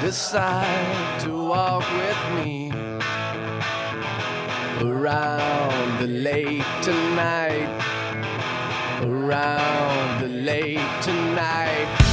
Decide to walk with me around the lake tonight. Around the lake tonight.